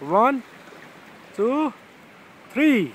One, two, three.